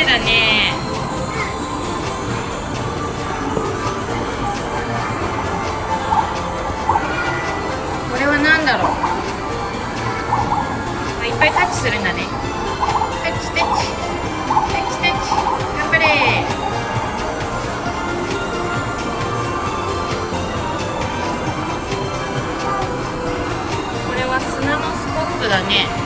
麗だね。これは何だろう？あいっぱいタッチするんだね。タッチタッチ。タッチタッチ。頑張れ。これは砂のスコップだね。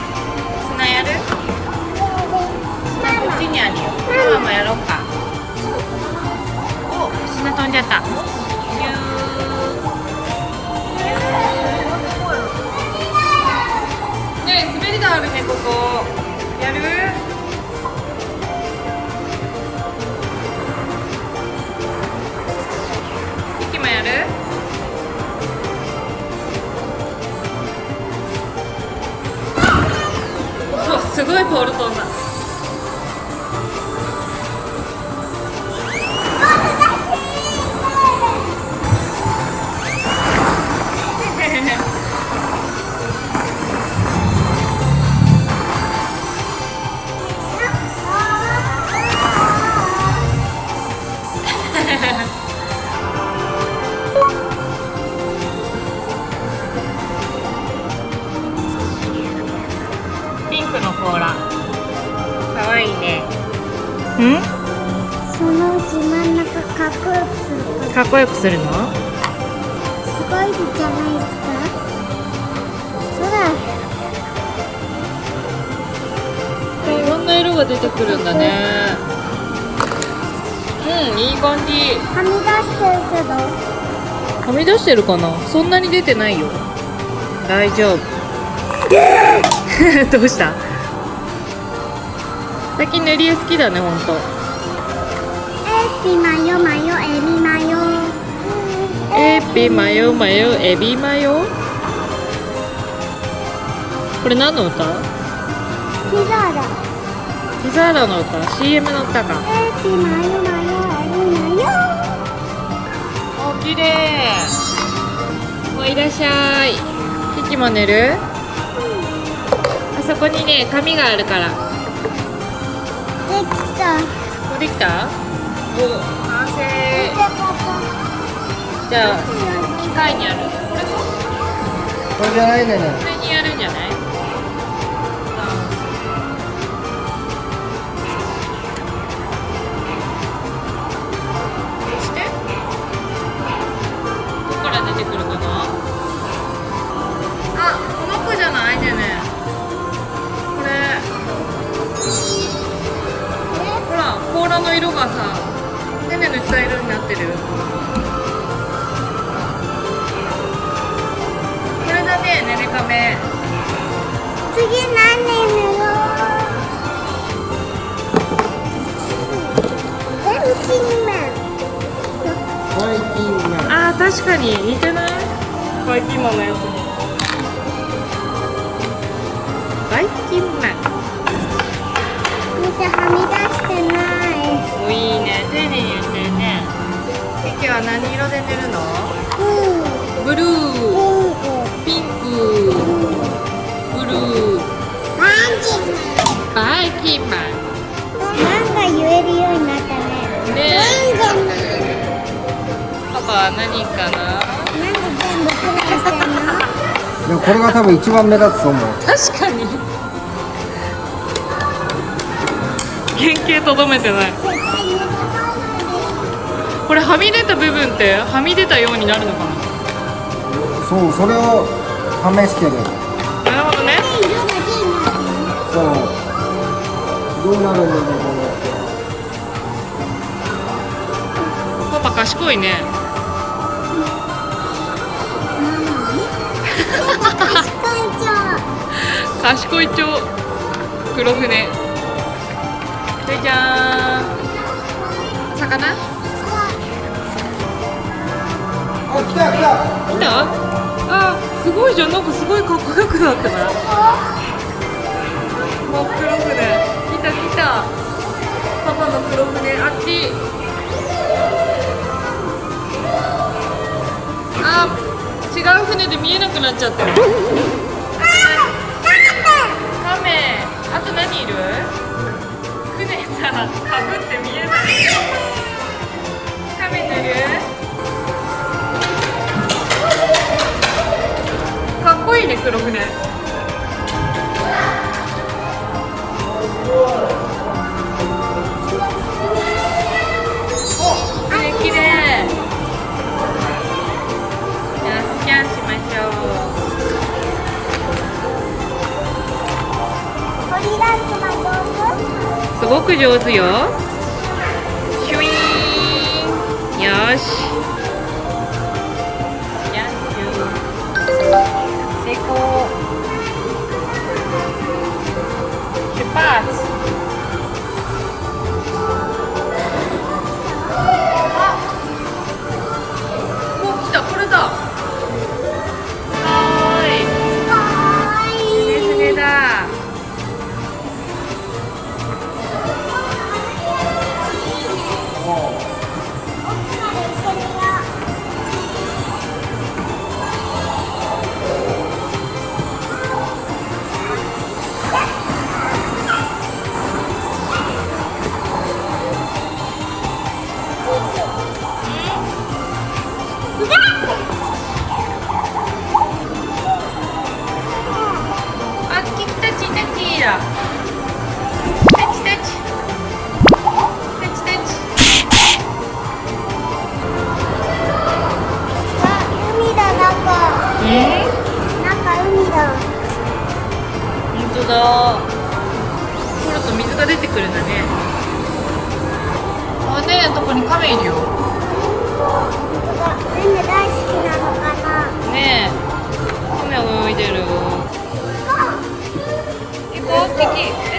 こよくするの？すごいじゃないですか。いろんな色が出てくるんだね。うんいい感じ。空はみ出してるけど。はみ出してるかな？そんなに出てないよ。大丈夫。どうした？最近塗り絵好きだねほんと。エピマヨマヨエビマヨエビマヨマヨエビマヨ。これ何の歌？ピザだピザーラの歌？CM の歌か。エピマヨマヨエビマヨ。お綺麗。おいらっしゃい。キキも寝る？あそこにね紙があるから。こできた。こできた？お完成じゃあ機械にあるこれ。これじゃないねねこれにやるんじゃないの子じゃないねねこれほら甲羅の色がさねね塗った色になってるねねねカメ。次何年塗ろう全部キンマン。バイキンマン。あー確かに似てない？バイキンマンのやつにバイキンマン。見てはみ出してない。おいいね。丁寧に言ってるね。ケーキは何色で塗るの？うん。ブルーピンクブルーマジマバイキンマンなんか言えるようになったねねパパは何かななんで全部クリアしてんのでもこれが多分一番目立つと思う確かに原型とどめてないこれはみ出た部分ってはみ出たようになるのかなそうそれを試してる。なるほどね。そう。どうなるんだろうこパパ賢いね。賢い蝶黒船。じゃじゃーん。魚？あ来た来た。来た？あすごいじゃん。なんかすごいかっこよくなってない？真っ黒船。来た来た。パパの黒船あっち。あ違う船で見えなくなっちゃってるあと何いる？船さかぶって見えない。く上手よ。シュイーン。よし。成功。出発。が出てくるんだね。あねのとこにカメいるよ。カメ大好きなのかな。ねえ。カメ泳いでる。行こう、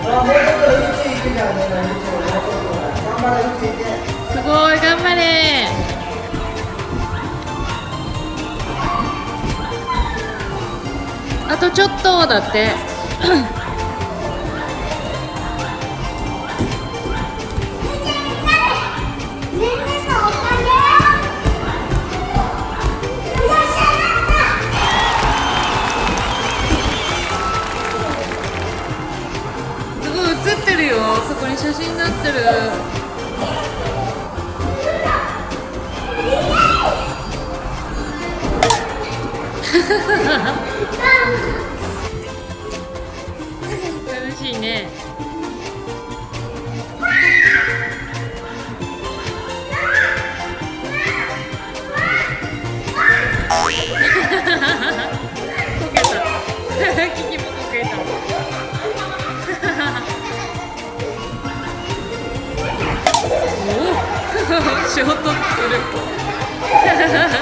すごい頑張れ。あとちょっとだって。楽しいね。ショートする。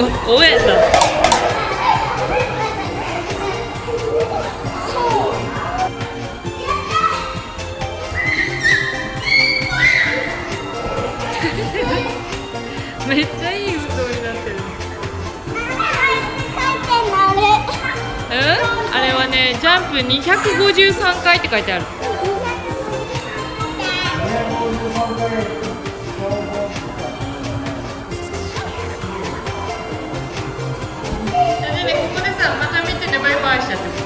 応援だめっちゃいい運動になってる。うん？あれはねジャンプ二百五十三回って書いてある。ここでさまた見ててバイバイしちゃって